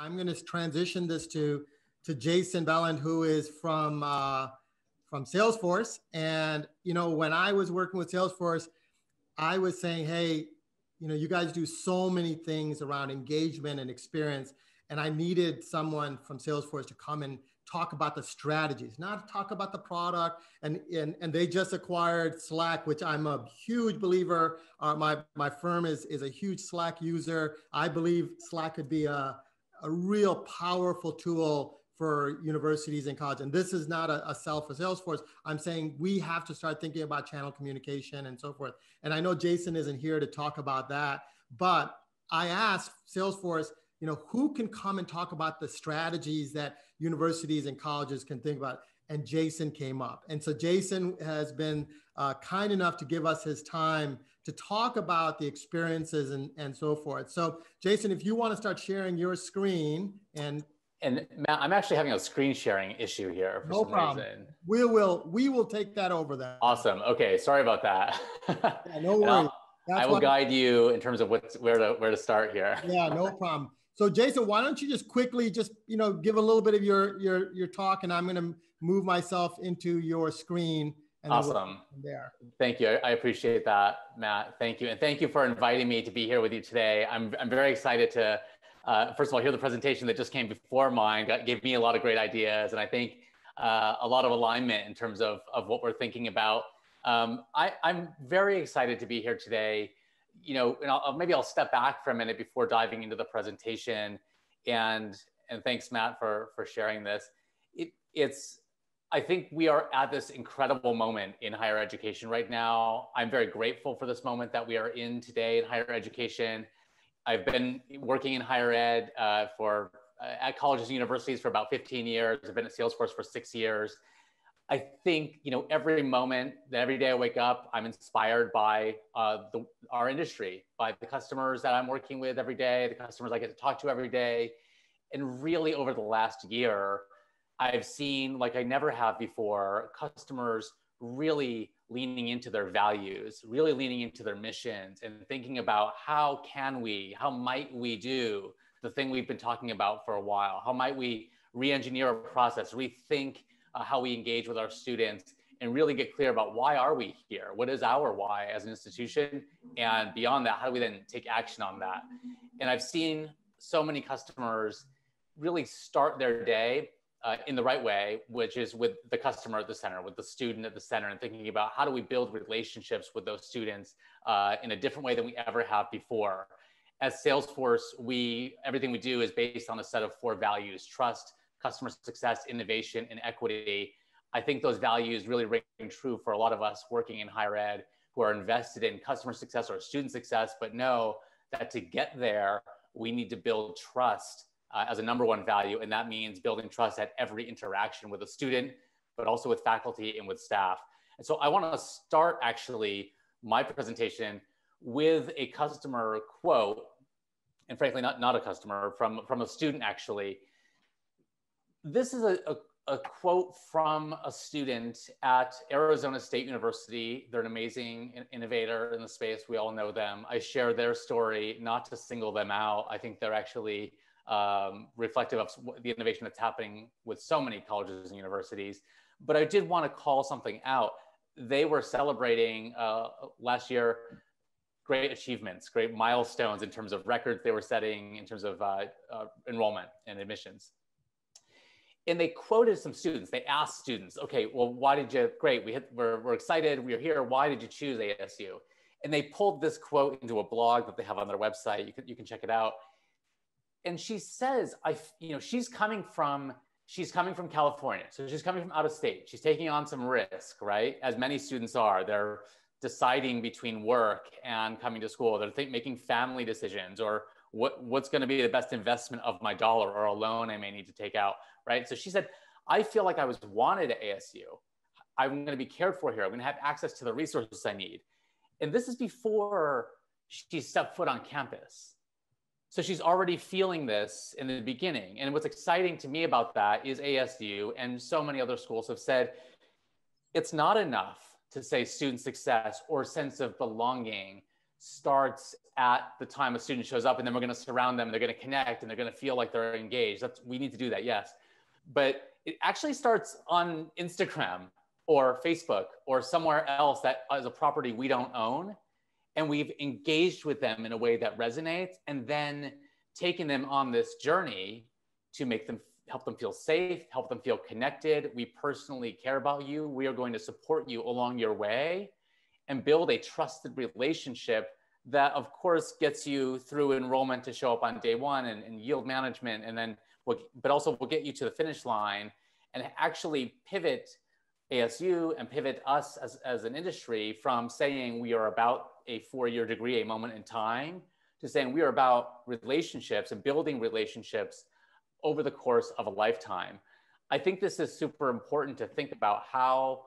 I'm going to transition this to to Jason Belland, who is from uh, from Salesforce. And you know, when I was working with Salesforce, I was saying, hey, you know, you guys do so many things around engagement and experience, and I needed someone from Salesforce to come and talk about the strategies, not talk about the product. And, and, and they just acquired Slack, which I'm a huge believer. Uh, my, my firm is, is a huge Slack user. I believe Slack could be a, a real powerful tool for universities and college. And this is not a, a sell for Salesforce. I'm saying we have to start thinking about channel communication and so forth. And I know Jason isn't here to talk about that, but I asked Salesforce, you know, who can come and talk about the strategies that universities and colleges can think about? And Jason came up. And so Jason has been uh, kind enough to give us his time to talk about the experiences and, and so forth. So Jason, if you want to start sharing your screen and and Matt, I'm actually having a screen sharing issue here. no problem. Reason. We will we will take that over then. Awesome. Okay, sorry about that. yeah, no worries. I will guide you in terms of what's where to where to start here. yeah, no problem. So Jason, why don't you just quickly just you know give a little bit of your your your talk, and I'm going to move myself into your screen. And awesome. there. Thank you. I, appreciate that, Matt. Thank you, and thank you for inviting me to be here with you today. I'm I'm very excited to uh, first of all, hear the presentation that just came before mine got, gave me a lot of great ideas, and I think uh, a lot of alignment in terms of, of what we're thinking about. Um, I, am very excited to be here today. You know, and I'll, maybe I'll step back for a minute before diving into the presentation. And and thanks, Matt, for for sharing this. It, it's I think we are at this incredible moment in higher education right now. I'm very grateful for this moment that we are in today in higher education. I've been working in higher ed uh, for uh, at colleges and universities for about 15 years. I've been at Salesforce for six years. I think you know every moment, that every day I wake up, I'm inspired by uh, the, our industry, by the customers that I'm working with every day, the customers I get to talk to every day, and really over the last year, I've seen like I never have before customers really leaning into their values, really leaning into their missions and thinking about how can we, how might we do the thing we've been talking about for a while? How might we re-engineer a process, rethink uh, how we engage with our students and really get clear about why are we here? What is our why as an institution? And beyond that, how do we then take action on that? And I've seen so many customers really start their day uh, in the right way, which is with the customer at the center, with the student at the center, and thinking about how do we build relationships with those students uh, in a different way than we ever have before. As Salesforce, we everything we do is based on a set of four values: trust, customer success, innovation, and equity. I think those values really ring true for a lot of us working in higher ed who are invested in customer success or student success, but know that to get there, we need to build trust uh, as a number one value. And that means building trust at every interaction with a student, but also with faculty and with staff. And so I want to start actually my presentation with a customer quote, and frankly, not, not a customer, from, from a student actually. This is a, a, a quote from a student at Arizona State University. They're an amazing innovator in the space. We all know them. I share their story, not to single them out. I think they're actually um, reflective of the innovation that's happening with so many colleges and universities. But I did want to call something out. They were celebrating uh, last year great achievements, great milestones in terms of records they were setting in terms of uh, uh, enrollment and admissions. And they quoted some students. They asked students, okay, well, why did you, great, we hit, we're, we're excited, we're here, why did you choose ASU? And they pulled this quote into a blog that they have on their website. You can, you can check it out and she says, I, you know, she's coming from, she's coming from California. So she's coming from out of state. She's taking on some risk, right? As many students are. They're deciding between work and coming to school. They're think, making family decisions or what, what's going to be the best investment of my dollar or a loan I may need to take out, right? So she said, I feel like I was wanted at ASU. I'm going to be cared for here. I'm going to have access to the resources I need. And this is before she stepped foot on campus. So she's already feeling this in the beginning. And what's exciting to me about that is ASU and so many other schools have said it's not enough to say student success or sense of belonging starts at the time a student shows up and then we're going to surround them and they're going to connect and they're going to feel like they're engaged. That's we need to do that yes. But it actually starts on instagram or facebook or somewhere else that is a property we don't own and we've engaged with them in a way that resonates and then taken them on this journey to make them help them feel safe help them feel connected. We personally care about you. We are going to support you along your way and build a trusted relationship that of course gets you through enrollment to show up on day one and, and yield management and then will, but also will get you to the finish line and actually pivot asu and pivot us as, as an industry from saying we are about a four-year degree a moment in time to saying we are about relationships and building relationships over the course of a lifetime i think this is super important to think about how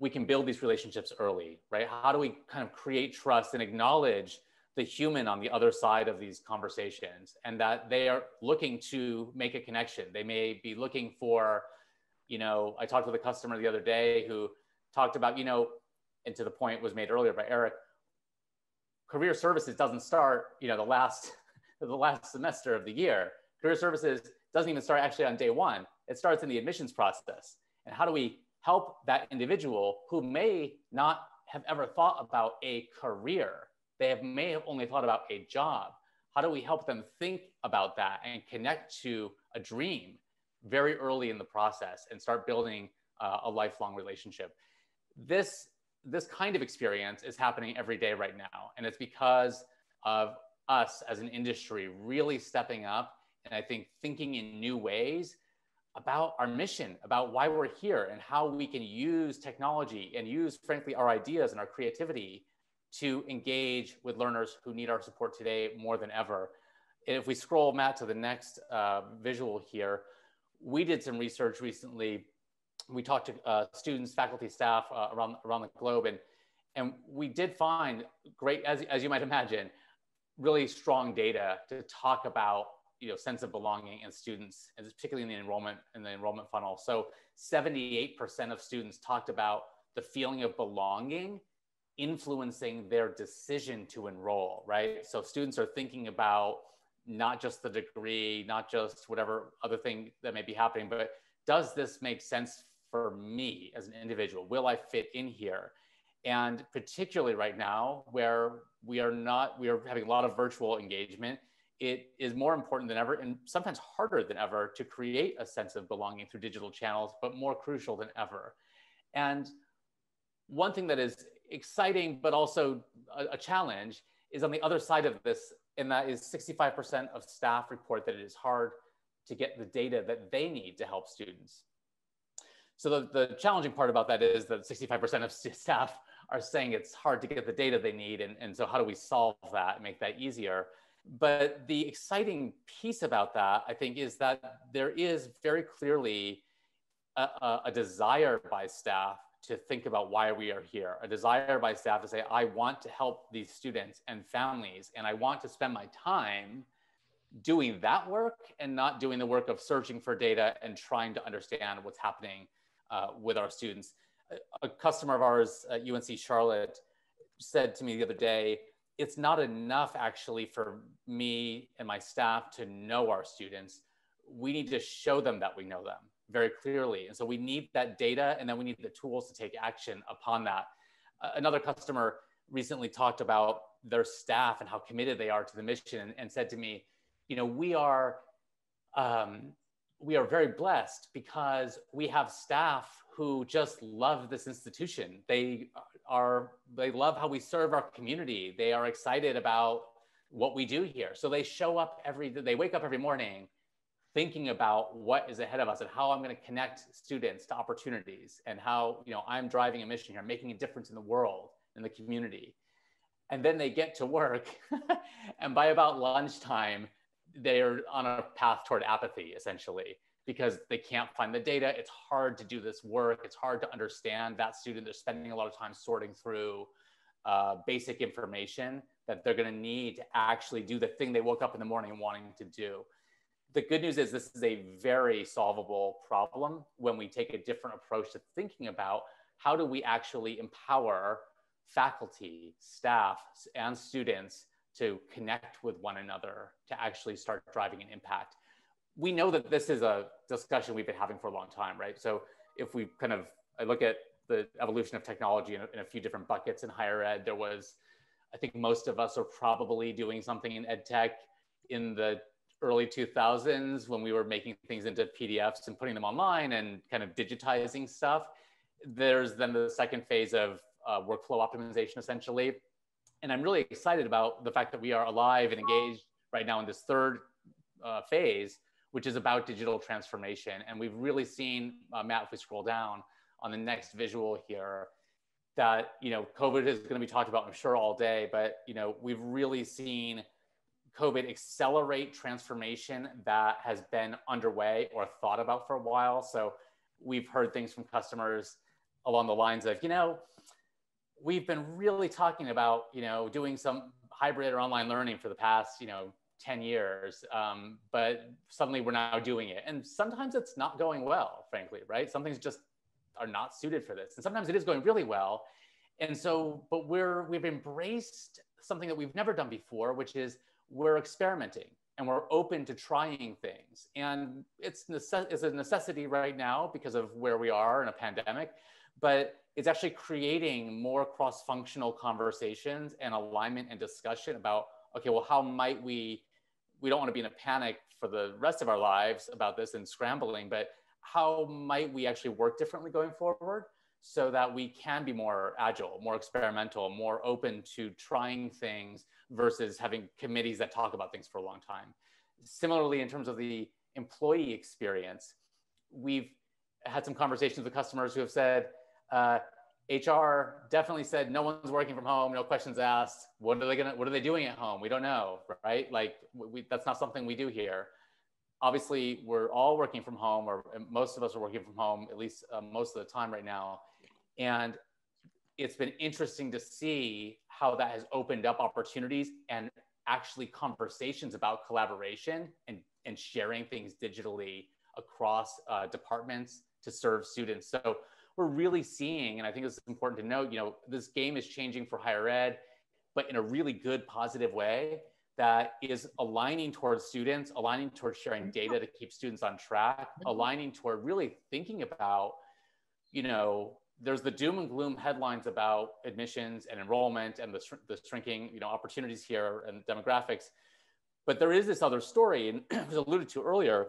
we can build these relationships early, right? How do we kind of create trust and acknowledge the human on the other side of these conversations and that they are looking to make a connection. They may be looking for, you know, I talked with a customer the other day who talked about, you know, and to the point was made earlier by Eric, career services doesn't start, you know, the last the last semester of the year. Career services doesn't even start actually on day one. It starts in the admissions process. And how do we help that individual who may not have ever thought about a career. They have, may have only thought about a job. How do we help them think about that and connect to a dream very early in the process and start building uh, a lifelong relationship? This, this kind of experience is happening every day right now. And it's because of us as an industry really stepping up and I think thinking in new ways about our mission, about why we're here, and how we can use technology and use, frankly, our ideas and our creativity to engage with learners who need our support today more than ever. And If we scroll, Matt, to the next uh, visual here, we did some research recently. We talked to uh, students, faculty, staff uh, around, around the globe, and, and we did find great, as, as you might imagine, really strong data to talk about you know sense of belonging in students, and particularly in the enrollment in the enrollment funnel. So 78% of students talked about the feeling of belonging influencing their decision to enroll, right? So students are thinking about not just the degree, not just whatever other thing that may be happening, but does this make sense for me as an individual? Will I fit in here? And particularly right now, where we are not, we are having a lot of virtual engagement, it is more important than ever and sometimes harder than ever to create a sense of belonging through digital channels, but more crucial than ever. And one thing that is exciting, but also a, a challenge, is on the other side of this, and that is 65% of staff report that it is hard to get the data that they need to help students. So the, the challenging part about that is that 65% of staff are saying it's hard to get the data they need. And, and so how do we solve that and make that easier? But the exciting piece about that, I think, is that there is very clearly a, a, a, desire by staff to think about why we are here, a desire by staff to say, I want to help these students and families, and I want to spend my time doing that work and not doing the work of searching for data and trying to understand what's happening uh, with our students. A, a customer of ours at UNC Charlotte said to me the other day, it's not enough actually for me and my staff to know our students. We need to show them that we know them very clearly. And so we need that data and then we need the tools to take action upon that. Uh, another customer recently talked about their staff and how committed they are to the mission and, and said to me, you know, we are, um, we are very blessed because we have staff who just love this institution. They are they love how we serve our community. They are excited about what we do here. So they show up every they wake up every morning thinking about what is ahead of us and how I'm going to connect students to opportunities and how, you know, I'm driving a mission here, making a difference in the world, in the community. And then they get to work and by about lunchtime they're on a path toward apathy essentially because they can't find the data. It's hard to do this work. It's hard to understand that student. They're spending a lot of time sorting through uh, basic information that they're going to need to actually do the thing they woke up in the morning wanting to do. The good news is this is a very solvable problem when we take a different approach to thinking about how do we actually empower faculty, staff, and students to connect with one another to actually start driving an impact. We know that this is a discussion we've been having for a long time, right? So if we kind of I look at the evolution of technology in a, in a few different buckets in higher ed, there was, I think most of us are probably doing something in ed tech in the early 2000s when we were making things into PDFs and putting them online and kind of digitizing stuff. There's then the second phase of uh, workflow optimization, essentially. And I'm really excited about the fact that we are alive and engaged right now in this third uh, phase, which is about digital transformation. And we've really seen, uh, Matt, if we scroll down on the next visual here, that you know COVID is going to be talked about, I'm sure, all day. But you know, we've really seen COVID accelerate transformation that has been underway or thought about for a while. So we've heard things from customers along the lines of, you know, we've been really talking about, you know, doing some hybrid or online learning for the past, you know, 10 years, um, but suddenly we're now doing it. And sometimes it's not going well, frankly, right? Some things just are not suited for this. And sometimes it is going really well. And so, but we're, we've embraced something that we've never done before, which is we're experimenting and we're open to trying things. And it's, it's a necessity right now because of where we are in a pandemic but it's actually creating more cross-functional conversations and alignment and discussion about okay well how might we we don't want to be in a panic for the rest of our lives about this and scrambling but how might we actually work differently going forward so that we can be more agile more experimental more open to trying things versus having committees that talk about things for a long time similarly in terms of the employee experience we've had some conversations with customers who have said uh, HR definitely said no one's working from home, no questions asked. What are they gonna? What are they doing at home? We don't know, right? Like we, that's not something we do here. Obviously, we're all working from home, or most of us are working from home at least uh, most of the time right now, and it's been interesting to see how that has opened up opportunities and actually conversations about collaboration and and sharing things digitally across uh, departments to serve students. So we're really seeing, and I think it's important to note, you know, this game is changing for higher ed, but in a really good, positive way that is aligning towards students, aligning towards sharing mm-hmm. data to keep students on track, mm-hmm. aligning toward really thinking about, you know, there's the doom and gloom headlines about admissions and enrollment and the, the shrinking, you know, opportunities here and demographics. But there is this other story, and it was alluded to earlier,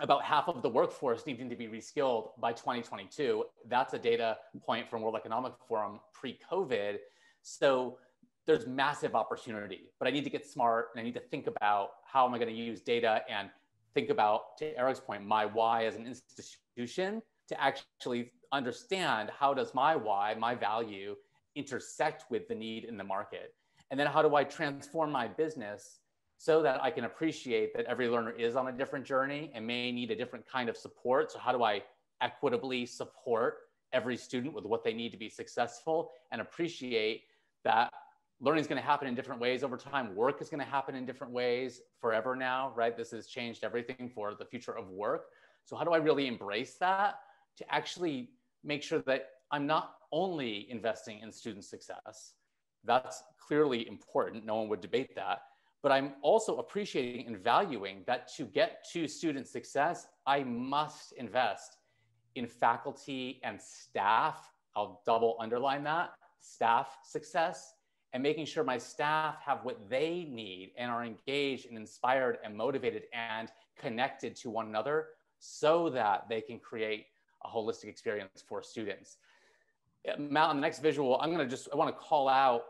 about half of the workforce needing to be reskilled by 2022. That's a data point from World Economic Forum pre-COVID. So there's massive opportunity, but I need to get smart and I need to think about how am I going to use data and think about, to Eric's point, my why as an institution to actually understand how does my why, my value intersect with the need in the market? And then how do I transform my business so that I can appreciate that every learner is on a different journey and may need a different kind of support. So, how do I equitably support every student with what they need to be successful and appreciate that learning is going to happen in different ways over time? Work is going to happen in different ways forever now, right? This has changed everything for the future of work. So, how do I really embrace that to actually make sure that I'm not only investing in student success? That's clearly important. No one would debate that but I'm also appreciating and valuing that to get to student success, I must invest in faculty and staff. I'll double underline that staff success and making sure my staff have what they need and are engaged and inspired and motivated and connected to one another so that they can create a holistic experience for students. Uh, Matt, on the next visual, I'm going to just, I want to call out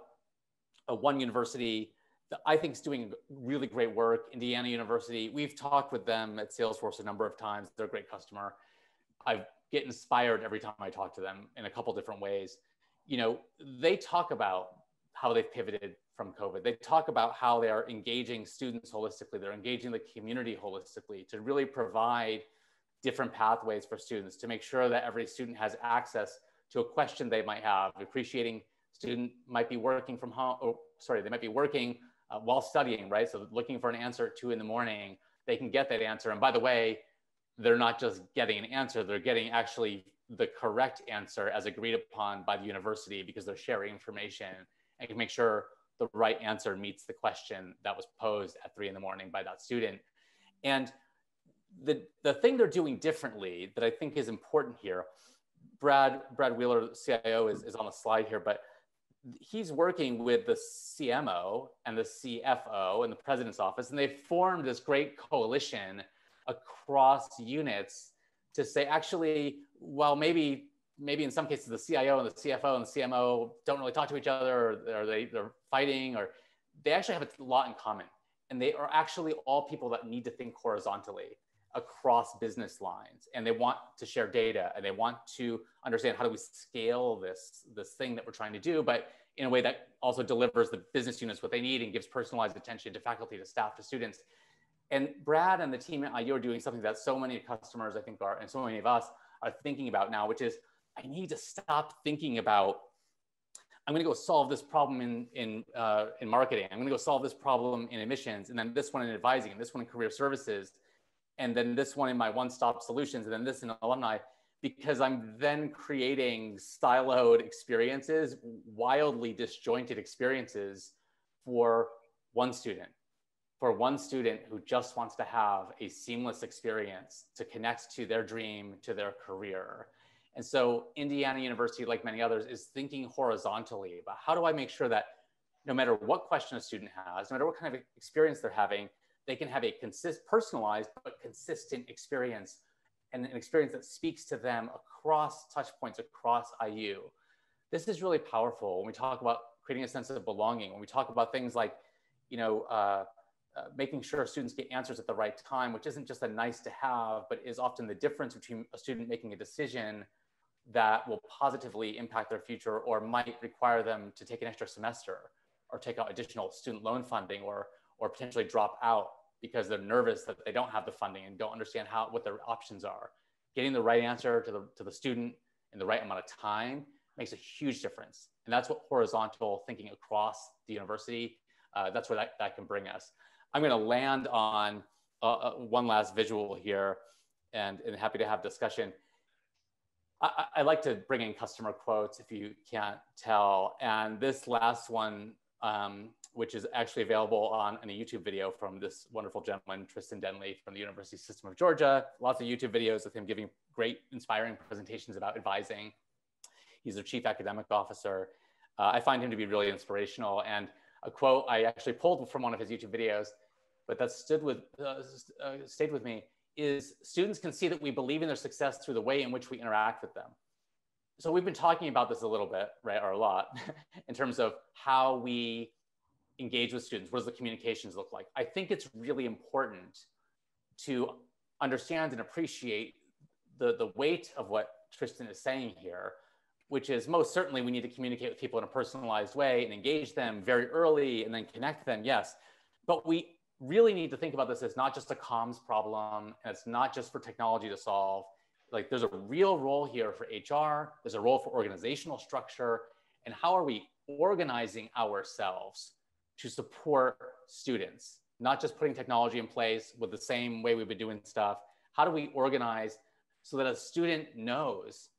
a one university that I think is doing really great work. Indiana University, we've talked with them at Salesforce a number of times. They're a great customer. I get inspired every time I talk to them in a couple different ways. You know, they talk about how they've pivoted from COVID. They talk about how they are engaging students holistically. They're engaging the community holistically to really provide different pathways for students to make sure that every student has access to a question they might have. Appreciating student might be working from home, or sorry, they might be working uh, while studying, right? So looking for an answer at two in the morning, they can get that answer. And by the way, they're not just getting an answer, they're getting actually the correct answer as agreed upon by the university because they're sharing information make sure the right answer meets the question that was posed at three in the morning by that student. And the, the thing they're doing differently that I think is important here, Brad, Brad Wheeler, CIO, is, is on the slide here, but he's working with the CMO and the CFO and the president's office, and they've formed this great coalition across units to say, actually, well, maybe maybe in some cases the CIO and the CFO and the CMO don't really talk to each other, or, they, they're fighting, or they actually have a lot in common. And they are actually all people that need to think horizontally across business lines and they want to share data and they want to understand how do we scale this this thing that we're trying to do but in a way that also delivers the business units what they need and gives personalized attention to faculty to staff to students and brad and the team at iu are doing something that so many customers i think are and so many of us are thinking about now which is i need to stop thinking about I'm going to go solve this problem in in uh, in marketing. I'm going to go solve this problem in admissions, and then this one in advising, and this one in career services, and then this one in my one-stop solutions, and then this in alumni, because I'm then creating siloed experiences, wildly disjointed experiences for one student, for one student who just wants to have a seamless experience to connect to their dream, to their career. And so Indiana University, like many others, is thinking horizontally about how do I make sure that no matter what question a student has, no matter what kind of experience they're having, they can have a consist personalized but consistent experience and an experience that speaks to them across touch points across IU. This is really powerful when we talk about creating a sense of belonging, when we talk about things like, you know, uh, uh, making sure students get answers at the right time, which isn't just a nice to have, but is often the difference between a student making a decision that will positively impact their future or might require them to take an extra semester or take out additional student loan funding or or potentially drop out because they're nervous that they don't have the funding and don't understand how what their options are. Getting the right answer to the, to the student in the right amount of time makes a huge difference. And that's what horizontal thinking across the university, uh, that's where that, that can bring us. I'm gonna land on uh, uh, one last visual here and, and happy to have discussion. I, I, like to bring in customer quotes if you can't tell. And this last one um, which is actually available on, a YouTube video from this wonderful gentleman, Tristan Denley from the University System of Georgia. Lots of YouTube videos with him giving great, inspiring presentations about advising. He's a chief academic officer. Uh, I find him to be really inspirational. And a quote I actually pulled from one of his YouTube videos, but that stood with, uh, uh, stayed with me, is students can see that we believe in their success through the way in which we interact with them so we've been talking about this a little bit, right, or a lot, in terms of how we engage with students. What does the communications look like? I think it's really important to understand and appreciate the, the weight of what Tristan is saying here, which is most certainly we need to communicate with people in a personalized way and engage them very early and then connect them, yes. But we really need to think about this as not just a comms problem, and it's not just for technology to solve like there's a real role here for HR, there's a role for organizational structure, and how are we organizing ourselves to support students, not just putting technology in place with the same way we've been doing stuff. How do we organize so that a student knows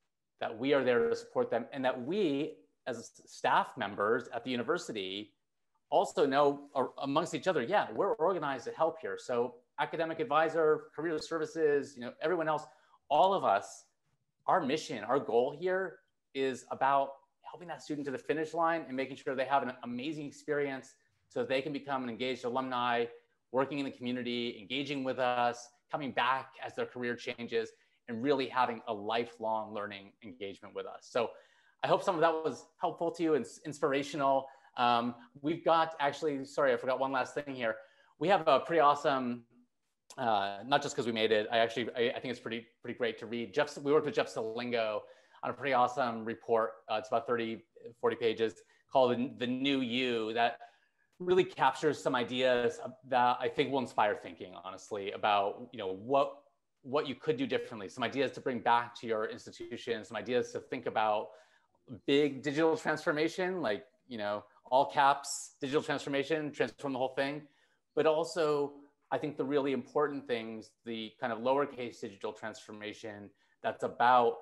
that we are there to support them and that we as staff members at the university also know amongst each other, yeah, we're organized to help here. So academic advisor, career services, you know, everyone else, all of us, our mission, our goal here is about helping that student to the finish line and making sure they have an amazing experience so they can become an engaged alumni, working in the community, engaging with us, coming back as their career changes, and really having a lifelong learning engagement with us. So I hope some of that was helpful to you and inspirational. Um, we've got actually, sorry, I forgot one last thing here. We have a pretty awesome uh, not just because we made it. I actually I, I, think it's pretty pretty great to read. Jeff, we worked with Jeff Selingo on a pretty awesome report. Uh, it's about 30, 40 pages called the, New You that really captures some ideas that I think will inspire thinking, honestly, about you know what what you could do differently. Some ideas to bring back to your institution. Some ideas to think about big digital transformation, like you know all caps digital transformation, transform the whole thing, but also I think the really important things, the kind of lowercase digital transformation that's about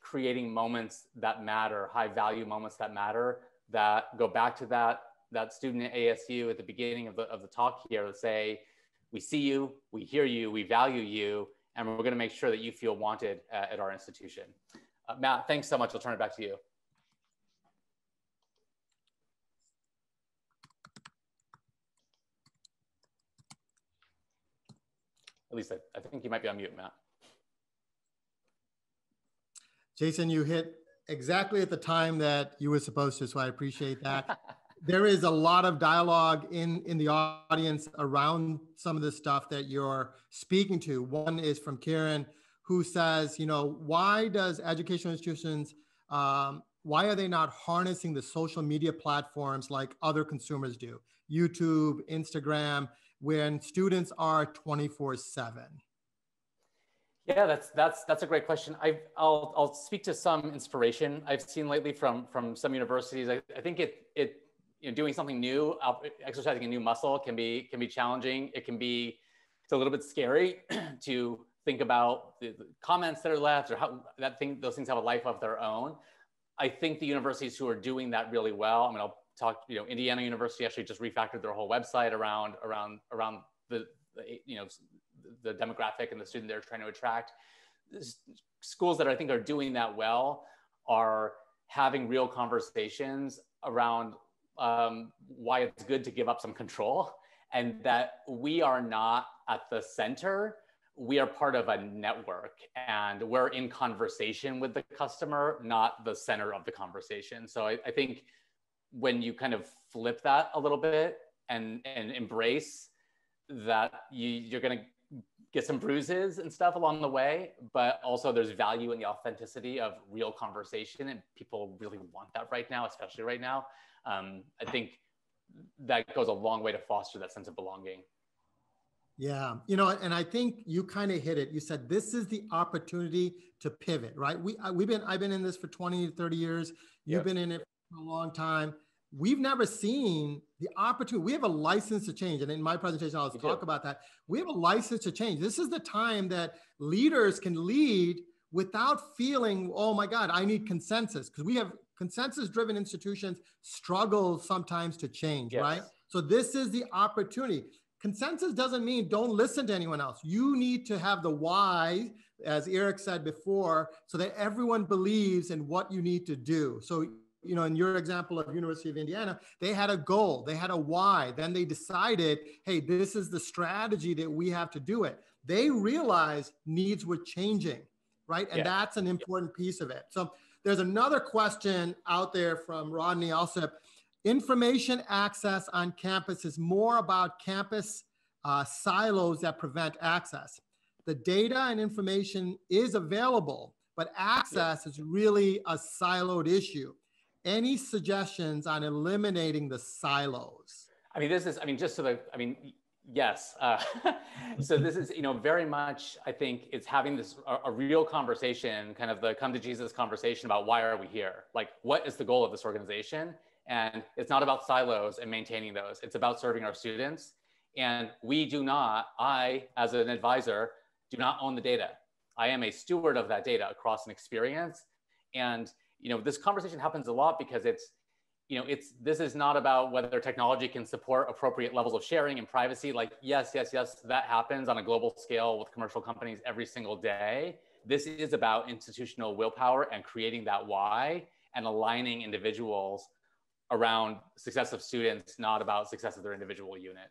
creating moments that matter, high value moments that matter, that go back to that, that student at ASU at the beginning of the, of the talk here to say, we see you, we hear you, we value you, and we're gonna make sure that you feel wanted at, at our institution. Uh, Matt, thanks so much. I'll turn it back to you. At least I, I think you might be on mute, Matt. Jason, you hit exactly at the time that you were supposed to, so I appreciate that. there is a lot of dialogue in, in the audience around some of the stuff that you're speaking to. One is from Karen, who says, you know, why does educational institutions, um, why are they not harnessing the social media platforms like other consumers do? YouTube, Instagram, when students are 24 seven? Yeah, that's that's that's a great question. i will I'll speak to some inspiration I've seen lately from from some universities. I, I think it it you know, doing something new, exercising a new muscle can be can be challenging. It can be it's a little bit scary to think about the, the comments that are left or how that thing those things have a life of their own. I think the universities who are doing that really well. I mean, I'll talk. You know, Indiana University actually just refactored their whole website around around around the, the you know the demographic and the student they're trying to attract. Schools that I think are doing that well are having real conversations around um, why it's good to give up some control and that we are not at the center we are part of a network and we're in conversation with the customer not the center of the conversation so i, I think when you kind of flip that a little bit and and embrace that you, you're going to get some bruises and stuff along the way, but also there's value in the authenticity of real conversation, and people really want that right now, especially right now. Um, I think that goes a long way to foster that sense of belonging. Yeah, you know, and I think you kind of hit it. You said this is the opportunity to pivot, right? We we've been I've been in this for 20 30 years. You've yep. been in it for a long time we've never seen the opportunity. We have a license to change. And in my presentation, I'll talk about that. We have a license to change. This is the time that leaders can lead without feeling, oh my God, I need consensus. Because we have consensus driven institutions struggle sometimes to change, yes. right? So this is the opportunity. Consensus doesn't mean don't listen to anyone else. You need to have the why, as Eric said before, so that everyone believes in what you need to do. So you know, in your example of University of Indiana, they had a goal, they had a why. Then they decided, hey, this is the strategy that we have to do it. They realized needs were changing, right? And yeah. that's an important piece of it. So there's another question out there from Rodney Alsip. Information access on campus is more about campus uh, silos that prevent access. The data and information is available, but access yeah. is really a siloed issue any suggestions on eliminating the silos? I mean, this is, I mean, just so that, I mean, yes. Uh, so this is, you know, very much, I think it's having this, a, a, real conversation, kind of the come to Jesus conversation about why are we here? Like, what is the goal of this organization? And it's not about silos and maintaining those. It's about serving our students. And we do not, I, as an advisor, do not own the data. I am a steward of that data across an experience. And you know, this conversation happens a lot because it's, you know, it's this is not about whether technology can support appropriate levels of sharing and privacy. Like, yes, yes, yes, that happens on a global scale with commercial companies every single day. This is about institutional willpower and creating that why and aligning individuals around success of students, not about success of their individual unit.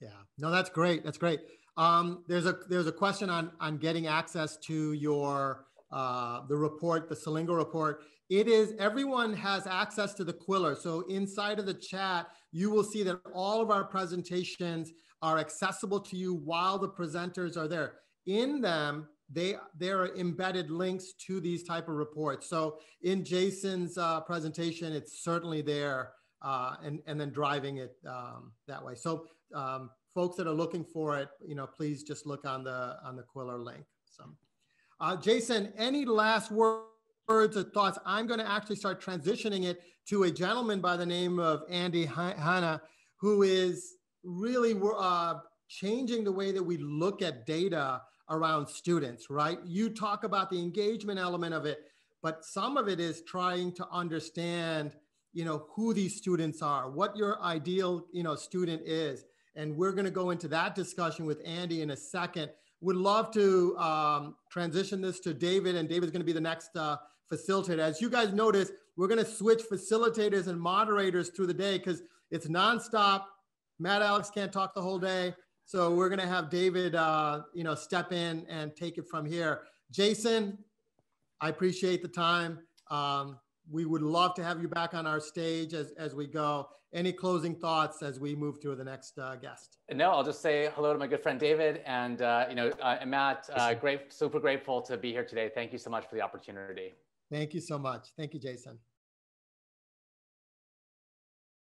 Yeah, no, that's great. That's great. Um, there's a there's a question on on getting access to your uh, the report, the Selingo report. It is, everyone has access to the Quiller. So inside of the chat, you will see that all of our presentations are accessible to you while the presenters are there. In them, they there are embedded links to these type of reports. So in Jason's uh, presentation, it's certainly there uh, and, and then driving it um, that way. So um, folks that are looking for it, you know, please just look on the on the Quiller link. So. Uh, Jason, any last words or thoughts? I'm going to actually start transitioning it to a gentleman by the name of Andy Hanna, who is really uh, changing the way that we look at data around students, right? You talk about the engagement element of it, but some of it is trying to understand, you know, who these students are, what your ideal, you know, student is. And we're going to go into that discussion with Andy in a second. Would love to um, transition this to David, and David's going to be the next uh, facilitator. As you guys notice, we're going to switch facilitators and moderators through the day because it's nonstop. Matt Alex can't talk the whole day. So we're going to have David, uh, you know, step in and take it from here. Jason, I appreciate the time. Um, we would love to have you back on our stage as, as we go. Any closing thoughts as we move to the next uh, guest? No, I'll just say hello to my good friend David and uh, you know uh, and Matt. Uh, great, super grateful to be here today. Thank you so much for the opportunity. Thank you so much. Thank you, Jason.